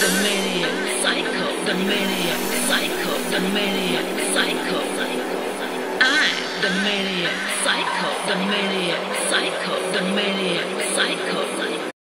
the maniac psycho, the maniac psycho, the maniac psycho. I'm the maniac psycho, the maniac